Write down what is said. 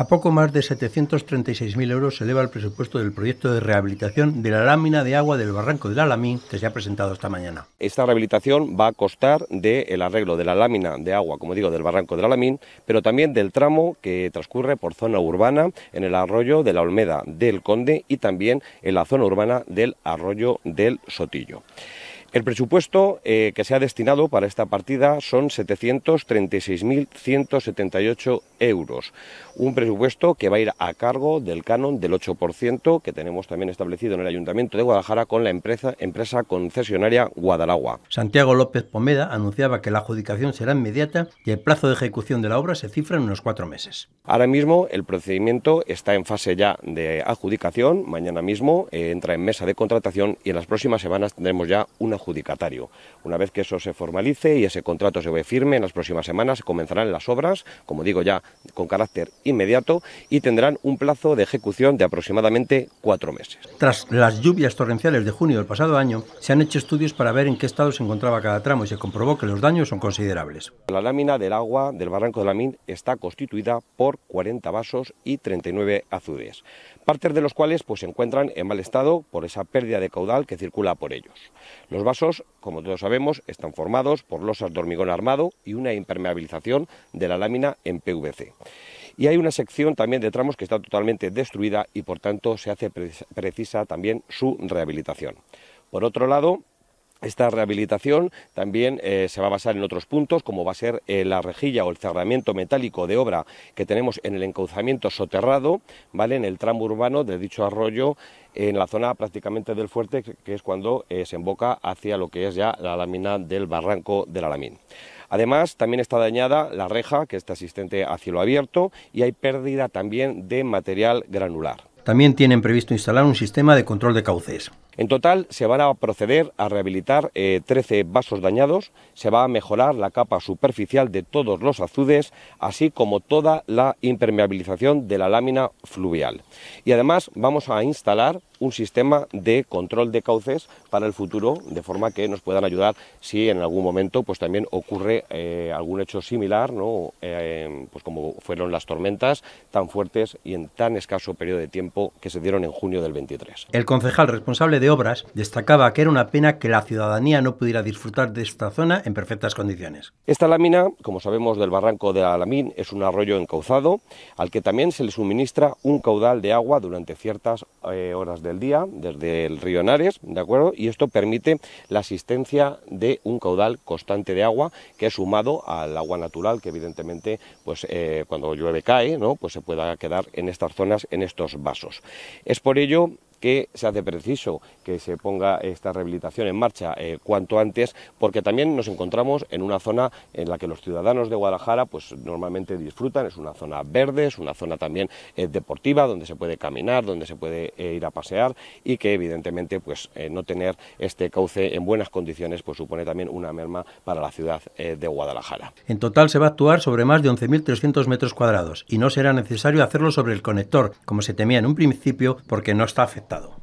A poco más de 736.000 euros se eleva el presupuesto del proyecto de rehabilitación de la lámina de agua del barranco del Alamín que se ha presentado esta mañana. Esta rehabilitación va a costar del arreglo de la lámina de agua, como digo, del barranco del Alamín, pero también del tramo que transcurre por zona urbana en el arroyo de la Olmeda del Conde y también en la zona urbana del arroyo del Sotillo. El presupuesto eh, que se ha destinado para esta partida son 736.178 euros. Un presupuesto que va a ir a cargo del canon del 8% que tenemos también establecido en el Ayuntamiento de Guadalajara con la empresa, empresa concesionaria Guadalagua. Santiago López Pomeda anunciaba que la adjudicación será inmediata y el plazo de ejecución de la obra se cifra en unos cuatro meses. Ahora mismo el procedimiento está en fase ya de adjudicación. Mañana mismo eh, entra en mesa de contratación y en las próximas semanas tendremos ya una adjudicatario. Una vez que eso se formalice y ese contrato se ve firme, en las próximas semanas comenzarán las obras, como digo ya, con carácter inmediato y tendrán un plazo de ejecución de aproximadamente cuatro meses. Tras las lluvias torrenciales de junio del pasado año, se han hecho estudios para ver en qué estado se encontraba cada tramo y se comprobó que los daños son considerables. La lámina del agua del barranco de la Min está constituida por 40 vasos y 39 azudes, partes de los cuales pues, se encuentran en mal estado por esa pérdida de caudal que circula por ellos. Los vasos, como todos sabemos, están formados por losas de hormigón armado y una impermeabilización de la lámina en PVC. Y hay una sección también de tramos que está totalmente destruida y por tanto se hace precisa también su rehabilitación. Por otro lado, esta rehabilitación también eh, se va a basar en otros puntos, como va a ser eh, la rejilla o el cerramiento metálico de obra que tenemos en el encauzamiento soterrado, ¿vale? en el tramo urbano de dicho arroyo, en la zona prácticamente del fuerte, que es cuando eh, se emboca hacia lo que es ya la lámina del barranco del Alamín. Además, también está dañada la reja, que está asistente a cielo abierto, y hay pérdida también de material granular. También tienen previsto instalar un sistema de control de cauces. En total se van a proceder a rehabilitar 13 eh, vasos dañados, se va a mejorar la capa superficial de todos los azudes, así como toda la impermeabilización de la lámina fluvial. Y además vamos a instalar un sistema de control de cauces para el futuro, de forma que nos puedan ayudar si en algún momento pues también ocurre eh, algún hecho similar, ¿no? Eh, pues como fueron las tormentas tan fuertes y en tan escaso periodo de tiempo que se dieron en junio del 23. El concejal responsable de obras, destacaba que era una pena que la ciudadanía no pudiera disfrutar de esta zona en perfectas condiciones. Esta lámina, como sabemos del barranco de Alamín, es un arroyo encauzado al que también se le suministra un caudal de agua durante ciertas eh, horas del día, desde el río Henares, ¿de acuerdo? Y esto permite la asistencia de un caudal constante de agua que es sumado al agua natural que evidentemente pues eh, cuando llueve cae, ¿no? Pues se pueda quedar en estas zonas, en estos vasos. Es por ello que se hace preciso que se ponga esta rehabilitación en marcha eh, cuanto antes, porque también nos encontramos en una zona en la que los ciudadanos de Guadalajara pues normalmente disfrutan, es una zona verde, es una zona también eh, deportiva, donde se puede caminar, donde se puede eh, ir a pasear y que evidentemente pues no tener este cauce en buenas condiciones pues supone también una merma para la ciudad de Guadalajara. En total se va a actuar sobre más de 11.300 metros cuadrados y no será necesario hacerlo sobre el conector, como se temía en un principio porque no está afectado. Estado.